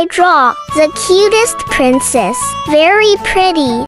I draw the cutest princess. Very pretty.